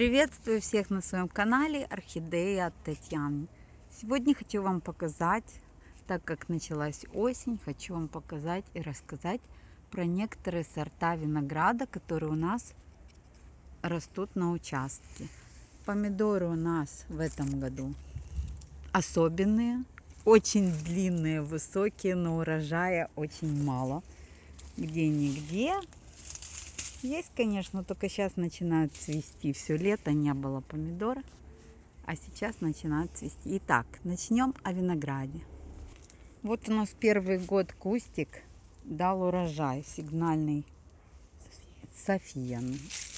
Приветствую всех на своем канале Орхидея от Татьяны. Сегодня хочу вам показать, так как началась осень, хочу вам показать и рассказать про некоторые сорта винограда, которые у нас растут на участке. Помидоры у нас в этом году особенные, очень длинные, высокие, но урожая очень мало. Где-нигде есть, конечно, только сейчас начинают цвести. Все лето не было помидора, а сейчас начинают цвести. Итак, начнем о винограде. Вот у нас первый год кустик дал урожай. Сигнальный София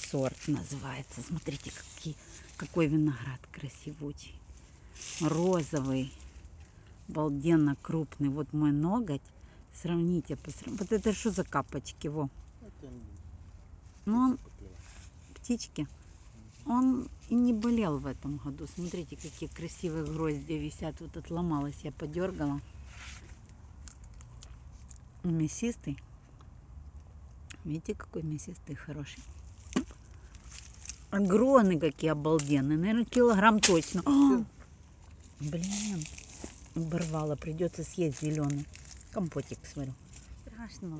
сорт называется. Смотрите, какие, какой виноград красивучий. Розовый, обалденно крупный. Вот мой ноготь. Сравните, посмотрите. Вот это что за капочки? Во. Ну, он, птички, он и не болел в этом году. Смотрите, какие красивые гроздья висят. Вот отломалась, я подергала. Мясистый. Видите, какой мясистый, хороший. Огромные какие обалденные. Наверное, килограмм точно. О, блин, оборвала. Придется съесть зеленый. Компотик, смотрю. Страшного.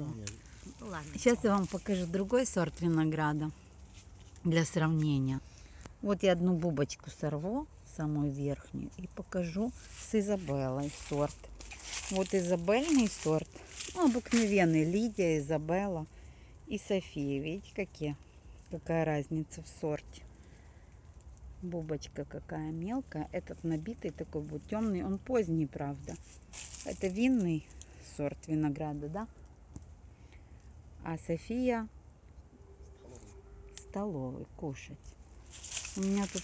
Ну ладно. Сейчас я вам покажу другой сорт винограда для сравнения. Вот я одну бубочку сорву, самую верхнюю, и покажу с Изабеллой сорт. Вот изабельный сорт, ну, обыкновенный, Лидия, Изабелла и София. Видите, какие? Какая разница в сорте. Бубочка какая мелкая. Этот набитый такой будет темный. Он поздний, правда. Это винный сорт винограда, да? а София столовый кушать. У меня тут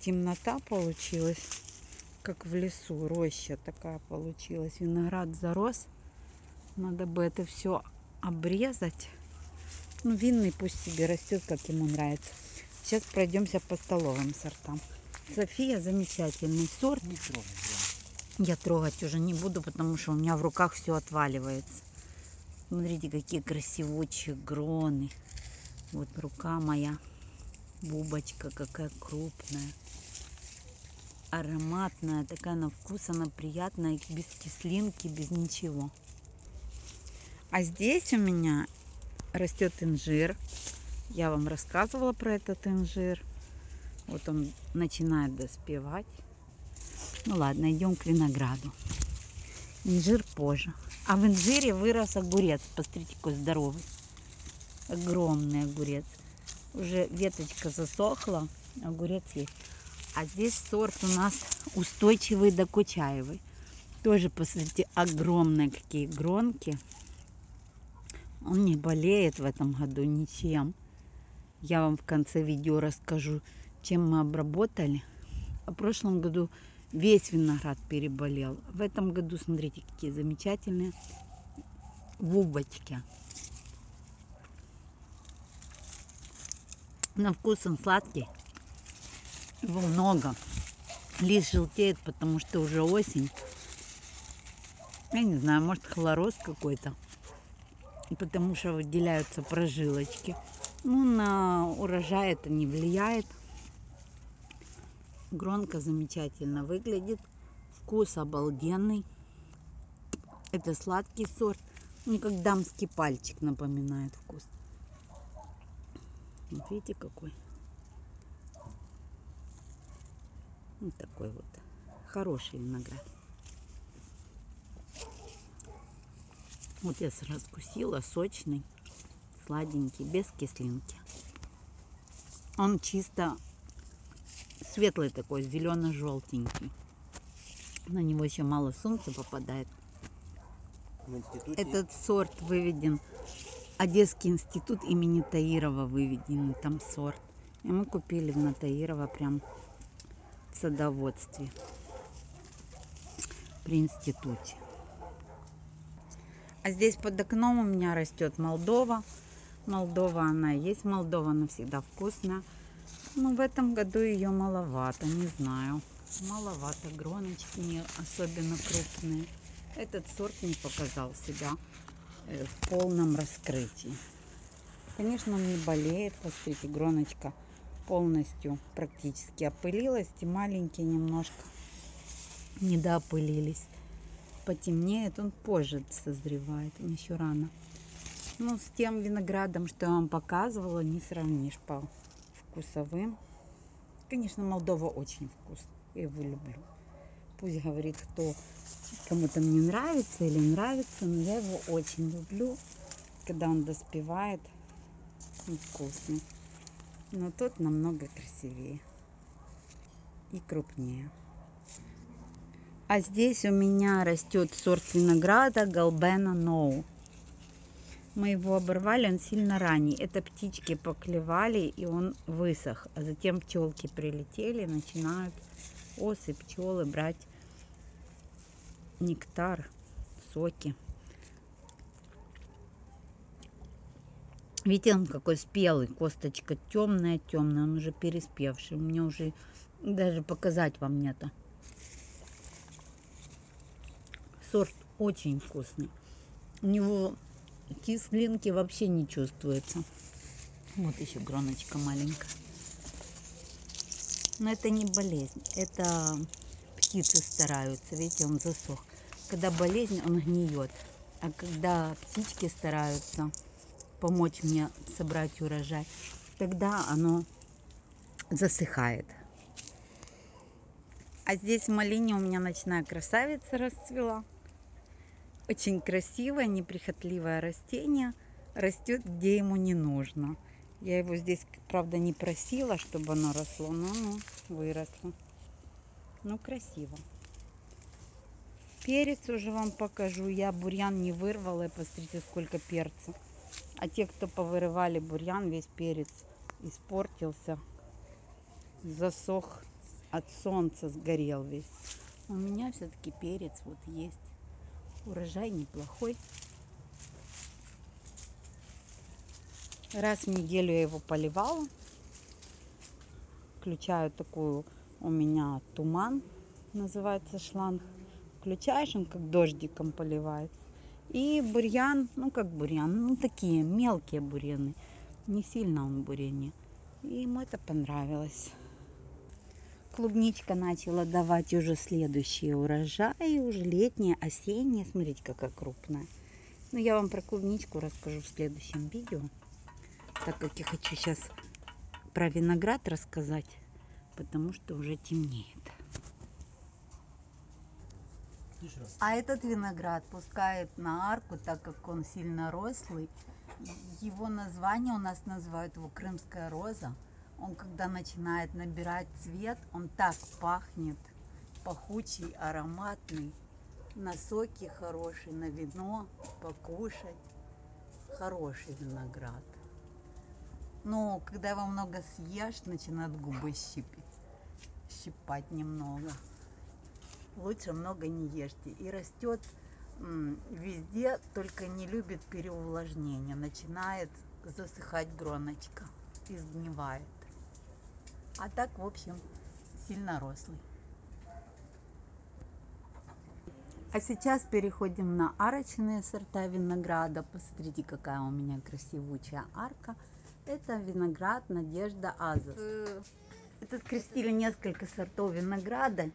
темнота получилась, как в лесу, роща такая получилась. Виноград зарос. Надо бы это все обрезать. Ну, винный пусть себе растет, как ему нравится. Сейчас пройдемся по столовым сортам. София замечательный сорт. Я трогать уже не буду, потому что у меня в руках все отваливается. Смотрите, какие красивочие гроны. Вот рука моя. Бубочка какая крупная. Ароматная, такая на вкус, она приятная, без кислинки, без ничего. А здесь у меня растет инжир. Я вам рассказывала про этот инжир. Вот он начинает доспевать. Ну ладно, идем к винограду. Инжир позже. А в инжире вырос огурец. Посмотрите, какой здоровый. Огромный огурец. Уже веточка засохла, огурец есть. А здесь сорт у нас устойчивый докучаевый. Тоже, посмотрите, огромные какие гронки. Он не болеет в этом году ничем. Я вам в конце видео расскажу, чем мы обработали. А в прошлом году Весь виноград переболел. В этом году, смотрите, какие замечательные бубочки. На вкус он сладкий. Его много. Лист желтеет, потому что уже осень. Я не знаю, может хлороз какой-то. Потому что выделяются прожилочки. Ну, на урожай это не влияет. Гронка замечательно выглядит. Вкус обалденный. Это сладкий сорт. Не как дамский пальчик напоминает вкус. Вот видите какой. Вот такой вот. Хороший виноград. Вот я раскусила, сочный, сладенький, без кислинки. Он чисто светлый такой, зелено-желтенький. На него еще мало солнца попадает. Этот сорт выведен, Одесский институт имени Таирова выведен там сорт. И мы купили на Таирова прям в садоводстве при институте. А здесь под окном у меня растет Молдова. Молдова она есть. Молдова, она всегда вкусная. Но в этом году ее маловато, не знаю. Маловато, гроночки не особенно крупные. Этот сорт не показал себя э, в полном раскрытии. Конечно, он не болеет. Посмотрите, гроночка полностью практически опылилась. И маленькие немножко недоопылились. Потемнеет, он позже созревает, он еще рано. Ну, с тем виноградом, что я вам показывала, не сравнишь по вкусовым. Конечно, Молдова очень вкусная. Я его люблю. Пусть говорит, кто кому-то мне нравится или нравится, но я его очень люблю. Когда он доспевает, он вкусный. Но тот намного красивее и крупнее. А здесь у меня растет сорт винограда Галбена Ноу. Мы его оборвали, он сильно ранний. Это птички поклевали, и он высох. А затем пчелки прилетели, начинают осы, пчелы брать нектар, соки. Видите, он какой спелый, косточка темная, темная, он уже переспевший. У меня уже даже показать вам нету. Сорт очень вкусный. У него кислинки вообще не чувствуется. Вот еще гроночка маленькая. Но это не болезнь, это птицы стараются. Видите, он засох. Когда болезнь, он гниет. А когда птички стараются помочь мне собрать урожай, тогда оно засыхает. А здесь в малине у меня ночная красавица расцвела. Очень красивое, неприхотливое растение. Растет, где ему не нужно. Я его здесь, правда, не просила, чтобы оно росло, но оно выросло. Ну, красиво. Перец уже вам покажу. Я бурьян не вырвала. И посмотрите, сколько перца. А те, кто повырывали бурьян, весь перец испортился. Засох от солнца, сгорел весь. У меня все-таки перец вот есть. Урожай неплохой. Раз в неделю я его поливала. Включаю такую у меня туман, называется шланг. Включаешь, он как дождиком поливает. И бурьян, ну как бурьян, ну такие мелкие бурьяны. Не сильно он буряне. И ему это понравилось клубничка начала давать уже следующие урожаи, уже летние, осенние. Смотрите, какая крупная. Но я вам про клубничку расскажу в следующем видео, так как я хочу сейчас про виноград рассказать, потому что уже темнеет. А этот виноград пускает на арку, так как он сильно рослый. Его название у нас называют его крымская роза. Он когда начинает набирать цвет, он так пахнет, пахучий, ароматный. На соки хороший, на вино покушать. Хороший виноград. Но когда его много съешь, начинают губы щипать. Щипать немного. Лучше много не ешьте. И растет везде, только не любит переувлажнения. Начинает засыхать гроночка, изгнивает. А так, в общем, сильно рослый. А сейчас переходим на арочные сорта винограда. Посмотрите, какая у меня красивучая арка. Это виноград Надежда Азов. Этот крестили несколько сортов винограда.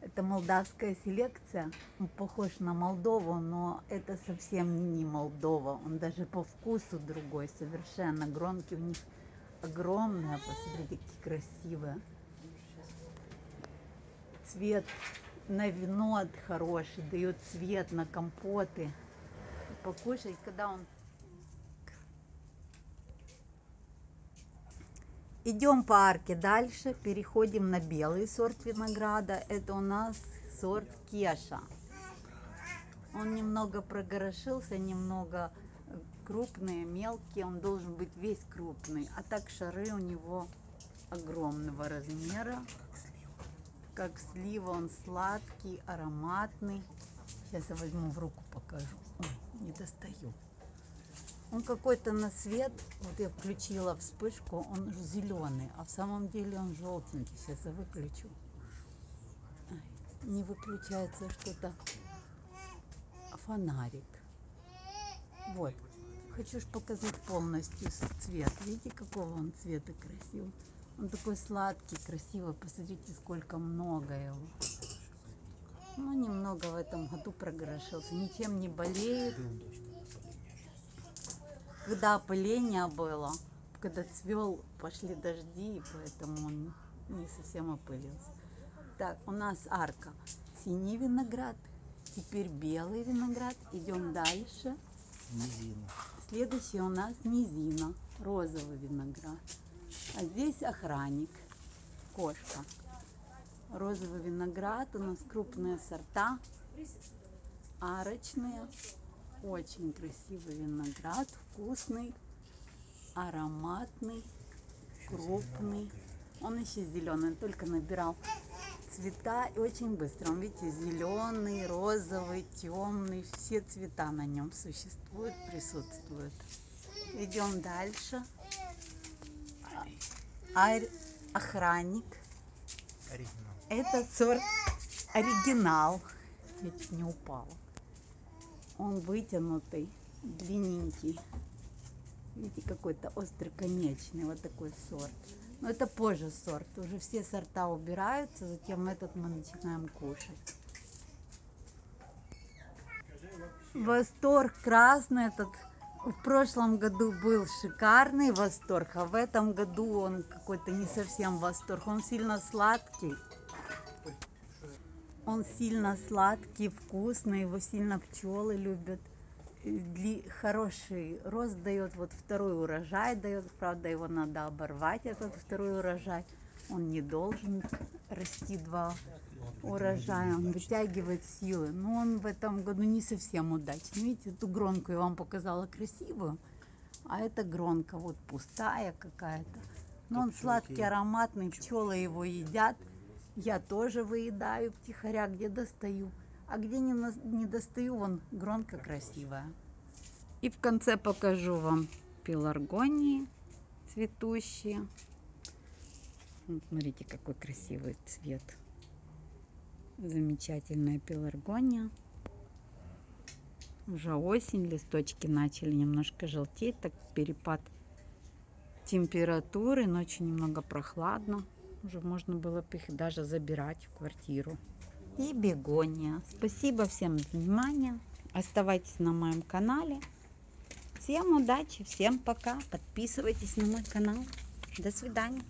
Это молдавская селекция. Он похож на Молдову, но это совсем не Молдова. Он даже по вкусу другой совершенно. Гронки у них огромная, посмотрите, какие красивые. Цвет на вино хороший, дает цвет на компоты. Покушать, когда он... Идем по арке дальше, переходим на белый сорт винограда. Это у нас сорт Кеша. Он немного прогорошился, немного крупные, мелкие, он должен быть весь крупный. А так шары у него огромного размера. Как слива, он сладкий, ароматный. Сейчас я возьму в руку, покажу. Ой, не достаю. Он какой-то на свет, вот я включила вспышку, он зеленый, а в самом деле он желтенький. Сейчас я выключу. Не выключается что-то. Фонарик. Вот. Хочу ж показать полностью цвет. Видите, какого он цвета красивый. Он такой сладкий, красивый. Посмотрите, сколько много его. Ну, немного в этом году прогорошился. Ничем не болеет. Когда опыление было, когда цвел, пошли дожди, и поэтому он не совсем опылился. Так, у нас арка. Синий виноград, теперь белый виноград. Идем дальше. Низина. Следующий у нас низина, розовый виноград. А здесь охранник, кошка. Розовый виноград, у нас крупные сорта, арочные. Очень красивый виноград, вкусный, ароматный, крупный. Он еще зеленый, только набирал цвета и очень быстро. Он, видите, зеленый, розовый, темный, все цвета на нем существуют, присутствуют. Идем дальше. Ар- Охранник. Оригинал. Это сорт оригинал. Я чуть не упала. Он вытянутый, длинненький. Видите, какой-то остроконечный, вот такой сорт. Но это позже сорт. Уже все сорта убираются, затем этот мы начинаем кушать. Восторг красный этот в прошлом году был шикарный восторг, а в этом году он какой-то не совсем восторг. Он сильно сладкий. Он сильно сладкий, вкусный, его сильно пчелы любят. Хороший рост дает, вот второй урожай дает, правда его надо оборвать, этот второй урожай. Он не должен расти два урожая, он вытягивает силы. Но он в этом году не совсем удачный. Видите, эту гронку я вам показала красивую, а эта гронка вот пустая какая-то. Но он сладкий, ароматный, пчелы его едят. Я тоже выедаю втихаря, где достаю. А где не, не достаю, вон гронка красивая. И в конце покажу вам пеларгонии цветущие. Вот смотрите, какой красивый цвет. Замечательная пеларгония. Уже осень, листочки начали немножко желтеть, так перепад температуры, ночью немного прохладно. Уже можно было бы их даже забирать в квартиру. И бегония. Спасибо всем за внимание. Оставайтесь на моем канале. Всем удачи, всем пока. Подписывайтесь на мой канал. До свидания.